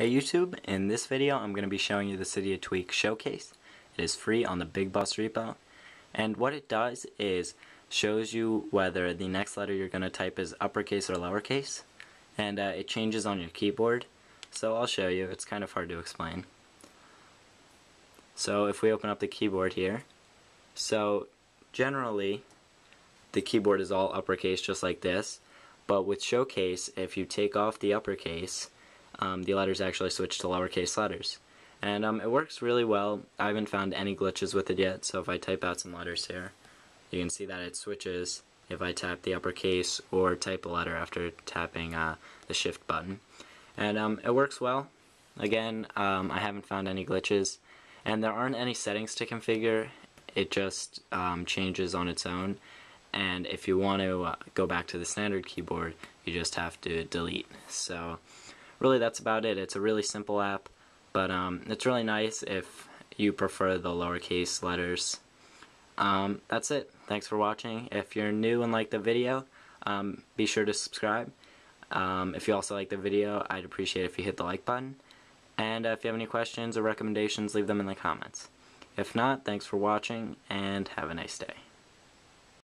Hey YouTube, in this video I'm going to be showing you the Cydia Tweak Showcase. It is free on the Big Boss repo. And what it does is shows you whether the next letter you're going to type is uppercase or lowercase. And uh, it changes on your keyboard. So I'll show you, it's kind of hard to explain. So if we open up the keyboard here, so generally the keyboard is all uppercase just like this. But with Showcase, if you take off the uppercase, um, the letters actually switch to lowercase letters. And um, it works really well. I haven't found any glitches with it yet, so if I type out some letters here, you can see that it switches if I tap the uppercase or type a letter after tapping uh, the shift button. And um, it works well. Again, um, I haven't found any glitches. And there aren't any settings to configure. It just um, changes on its own. And if you want to uh, go back to the standard keyboard, you just have to delete. So really that's about it. It's a really simple app, but um, it's really nice if you prefer the lowercase letters. Um, that's it. Thanks for watching. If you're new and like the video, um, be sure to subscribe. Um, if you also like the video, I'd appreciate if you hit the like button. And uh, if you have any questions or recommendations, leave them in the comments. If not, thanks for watching, and have a nice day.